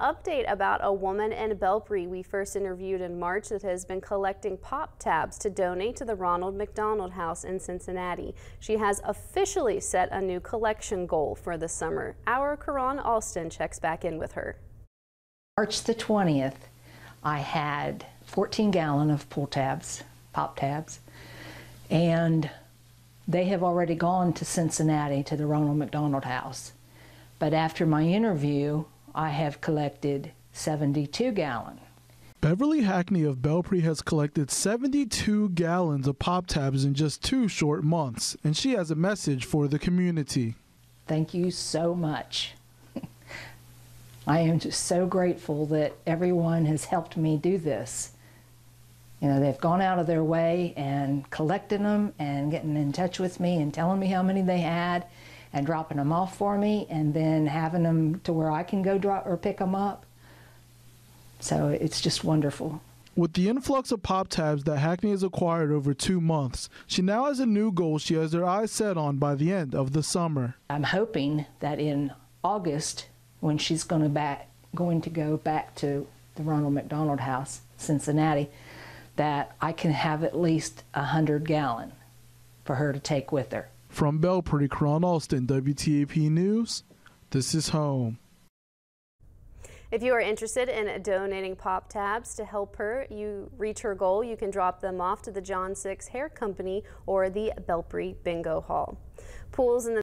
update about a woman in Belpre we first interviewed in March that has been collecting pop tabs to donate to the Ronald McDonald House in Cincinnati. She has officially set a new collection goal for the summer. Our Karan Alston checks back in with her. March the 20th, I had 14 gallon of pull tabs, pop tabs, and they have already gone to Cincinnati to the Ronald McDonald House. But after my interview, I have collected 72 gallon. Beverly Hackney of Belpre has collected 72 gallons of pop tabs in just two short months, and she has a message for the community. Thank you so much. I am just so grateful that everyone has helped me do this. You know, they've gone out of their way and collecting them and getting in touch with me and telling me how many they had and dropping them off for me and then having them to where I can go drop or pick them up. So it's just wonderful. With the influx of pop tabs that Hackney has acquired over two months, she now has a new goal she has her eyes set on by the end of the summer. I'm hoping that in August, when she's going to back going to go back to the Ronald McDonald House, Cincinnati, that I can have at least a hundred gallon for her to take with her. From Belpre, Karan Alston, WTAP News, this is home. If you are interested in donating pop tabs to help her you reach her goal, you can drop them off to the John Six Hair Company or the Belpre Bingo Hall. Pools in the